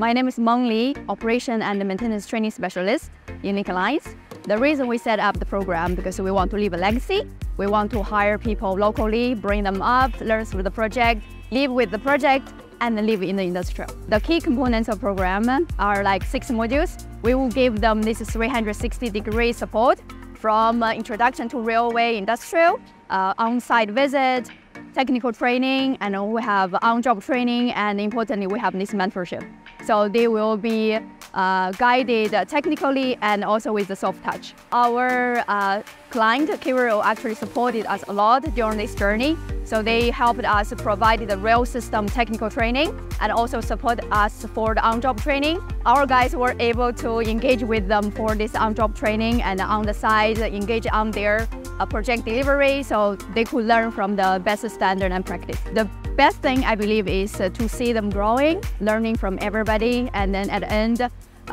My name is Meng Li, Operation and Maintenance Training Specialist in Lines. The reason we set up the program because we want to leave a legacy. We want to hire people locally, bring them up, learn through the project, live with the project, and live in the industry. The key components of program are like six modules. We will give them this 360 degree support from uh, introduction to railway industrial, uh, on-site visit, technical training, and we have on-job training, and importantly, we have this mentorship. So they will be uh, guided technically and also with the soft touch. Our uh, client, KiwiRail, actually supported us a lot during this journey. So they helped us provide the rail system technical training and also support us for the on-job training. Our guys were able to engage with them for this on-job training and on the side engage on their project delivery so they could learn from the best standard and practice. The best thing I believe is uh, to see them growing, learning from everybody, and then at the end, uh,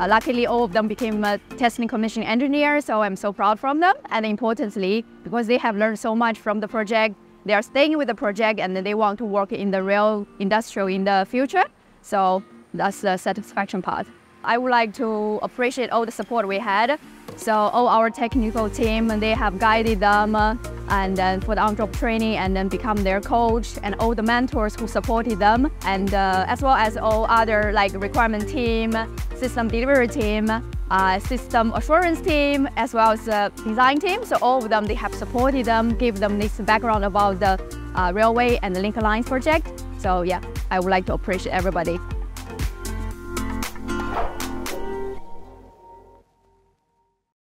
luckily all of them became a testing commission engineer, so I'm so proud from them. And importantly, because they have learned so much from the project, they are staying with the project and they want to work in the real industrial in the future. So that's the satisfaction part. I would like to appreciate all the support we had. So all our technical team, they have guided them uh, and then for the on-job training and then become their coach and all the mentors who supported them and uh, as well as all other like requirement team, system delivery team, uh, system assurance team, as well as the design team. So all of them, they have supported them, give them this background about the uh, railway and the Link Alliance project. So yeah, I would like to appreciate everybody.